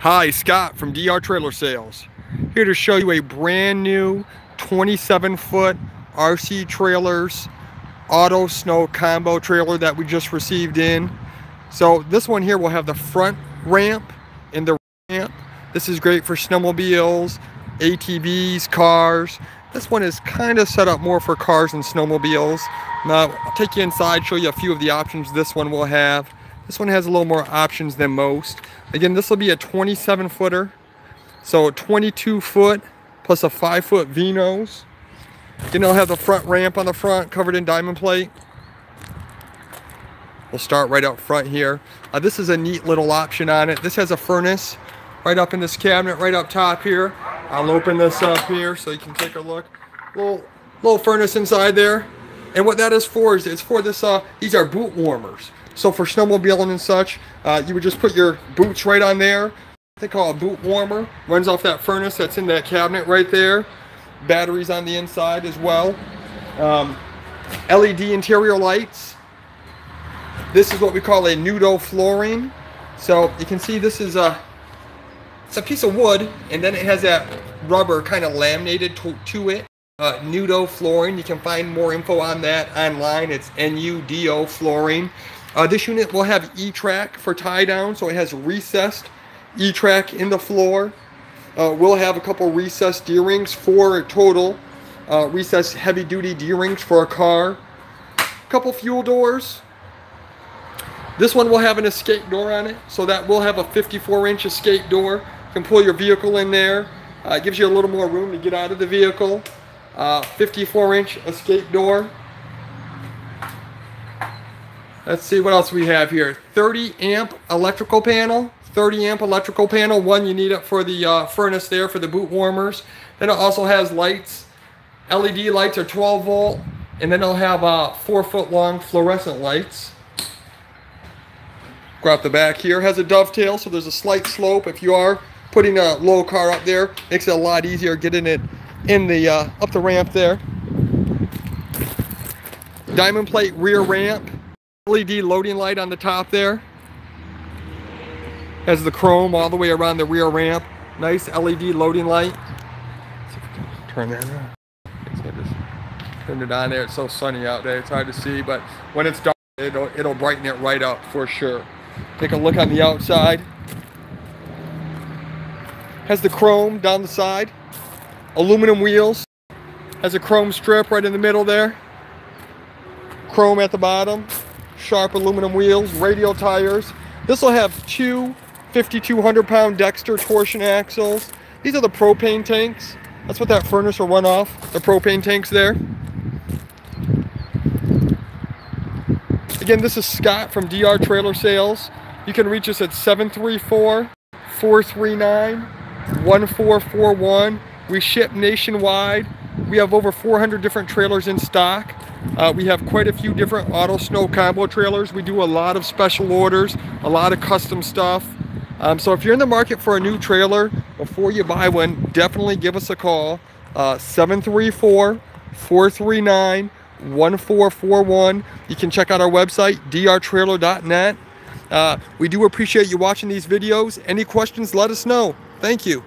Hi, Scott from DR Trailer Sales. Here to show you a brand new 27 foot RC trailers auto snow combo trailer that we just received in. So this one here will have the front ramp and the ramp. This is great for snowmobiles, ATVs, cars. This one is kind of set up more for cars and snowmobiles. Now I'll take you inside, show you a few of the options this one will have. This one has a little more options than most. Again, this will be a 27 footer. So 22 foot plus a five foot V-nose. Then it'll have the front ramp on the front covered in diamond plate. We'll start right up front here. Uh, this is a neat little option on it. This has a furnace right up in this cabinet, right up top here. I'll open this up here so you can take a look. Little, little furnace inside there. And what that is for is it's for this, uh, these are boot warmers. So for snowmobiling and such, uh, you would just put your boots right on there. They call a boot warmer. Runs off that furnace that's in that cabinet right there. Batteries on the inside as well. Um, LED interior lights. This is what we call a Nudo flooring. So you can see this is a, it's a piece of wood and then it has that rubber kind of laminated to, to it. Uh, Nudo flooring. You can find more info on that online. It's N-U-D-O flooring. Uh, this unit will have E-track for tie down, so it has recessed E-track in the floor. Uh, we'll have a couple recessed D-rings, four total uh, recessed heavy duty D-rings for a car. A couple fuel doors. This one will have an escape door on it, so that will have a 54 inch escape door. You can pull your vehicle in there. Uh, it gives you a little more room to get out of the vehicle. Uh, 54 inch escape door. Let's see what else we have here. 30 amp electrical panel. 30 amp electrical panel. One, you need it for the uh, furnace there for the boot warmers. Then it also has lights. LED lights are 12 volt. And then it'll have uh, four foot long fluorescent lights. Go out the back here. Has a dovetail, so there's a slight slope. If you are putting a low car up there, makes it a lot easier getting it in the uh, up the ramp there. Diamond plate rear ramp. LED loading light on the top there. Has the chrome all the way around the rear ramp. Nice LED loading light. turn that on. Turn it on there. It's so sunny out there. It's hard to see, but when it's dark, it'll, it'll brighten it right up for sure. Take a look on the outside. Has the chrome down the side. Aluminum wheels. Has a chrome strip right in the middle there. Chrome at the bottom sharp aluminum wheels, radial tires. This will have two 5,200 pound Dexter torsion axles. These are the propane tanks. That's what that furnace will run off, the propane tanks there. Again, this is Scott from DR Trailer Sales. You can reach us at 734-439-1441. We ship nationwide. We have over 400 different trailers in stock. Uh, we have quite a few different auto snow combo trailers. We do a lot of special orders, a lot of custom stuff. Um, so if you're in the market for a new trailer, before you buy one, definitely give us a call. 734-439-1441. Uh, you can check out our website, drtrailer.net. Uh, we do appreciate you watching these videos. Any questions, let us know. Thank you.